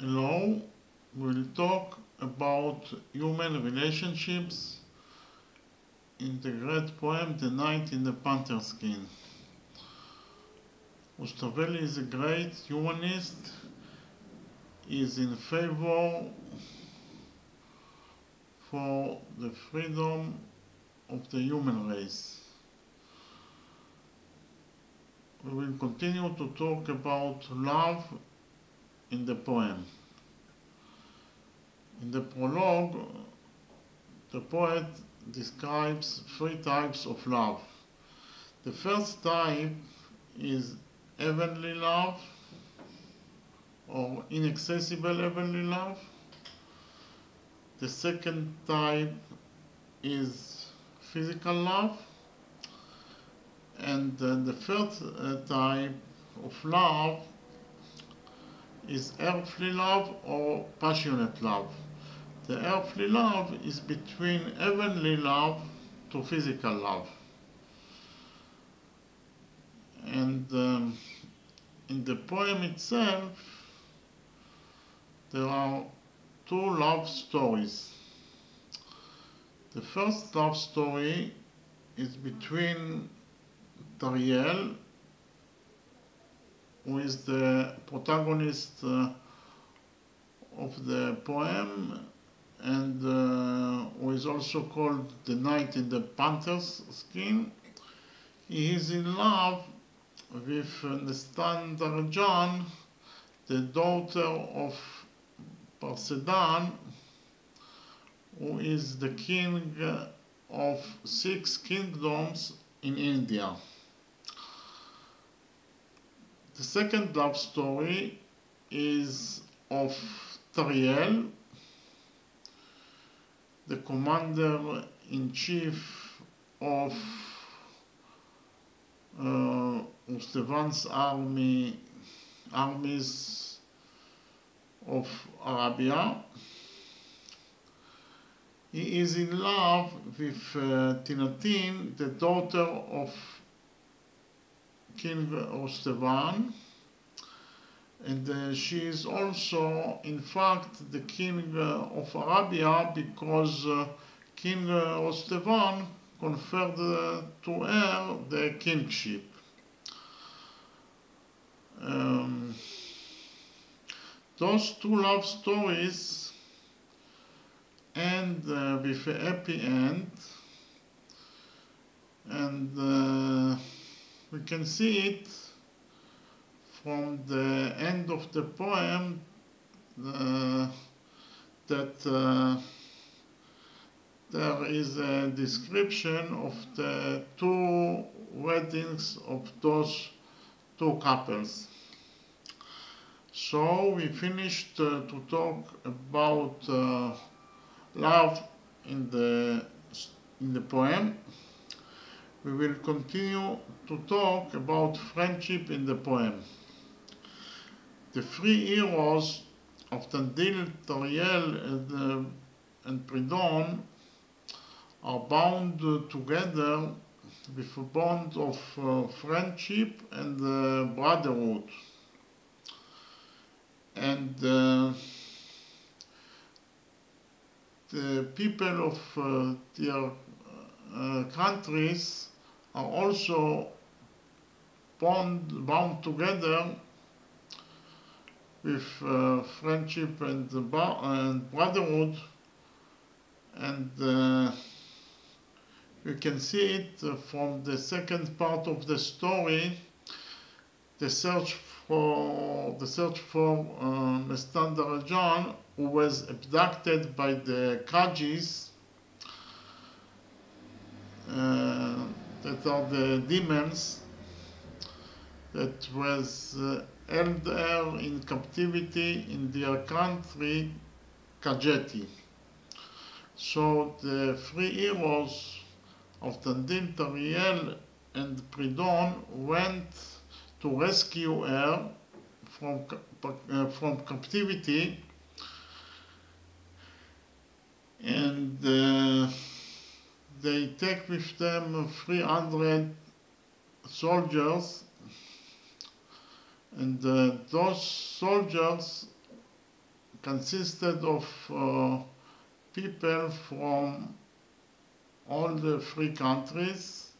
Hello, we'll talk about human relationships in the great poem The Knight in the Panther Skin. Rustaveli is a great humanist. Is in favor for the freedom of the human race. We will continue to talk about love in the poem. In the prologue, the poet describes three types of love. The first type is heavenly love or inaccessible heavenly love. The second type is physical love. And uh, the third uh, type of love is earthly love or passionate love. The earthly love is between heavenly love to physical love. And um, in the poem itself, there are two love stories. The first love story is between Tariel, who is the protagonist uh, of the poem and uh, who is also called the knight in the panther's skin. He is in love with Nestan Darjan, the daughter of Parsadan, who is the king of six kingdoms in India. The second love story is of Tariel, the commander in chief of uh, Mustafan's army, armies of Arabia. He is in love with uh, Tinatin, the daughter of King Rostevan, and uh, she is also, in fact, the king uh, of Arabia because uh, King Rostevan conferred to her the kingship. Um, those two love stories end uh, with a happy end and uh, we can see it from the end of the poem uh, that uh, there is a description of the two weddings of those two couples. So we finished uh, to talk about uh, love in the in the poem. We will continue to talk about friendship in the poem. The three heroes Avtandil, Tariel, and, uh, and Pridon are bound uh, together with a bond of uh, friendship and uh, brotherhood. And uh, the people of uh, their uh, countries are also bond, bound together with uh, friendship and, and, brotherhood. And uh, you can see it from the second part of the story. The search for the search for uh, Nestan Darjan who was abducted by the Kajis uh, that are the demons that was uh, held there in captivity in their country, Kajeti. So the three heroes Avtandil, Tariel, and Pridon went to rescue her from, uh, from captivity and uh, they take with them 300 soldiers and uh, those soldiers consisted of uh, people from all the three countries,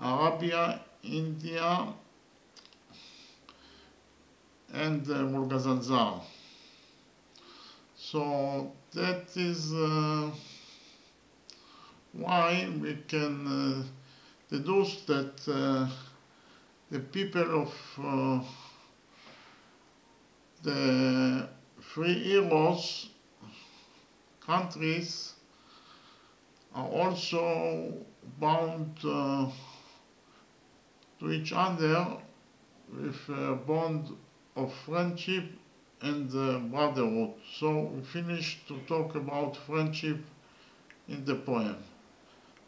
Arabia, India, and uh. So that is uh, why we can uh, deduce that uh, the people of uh, the three heroes countries are also bound uh, to each other with a bond of friendship and uh, brotherhood. So we finished to talk about friendship in the poem.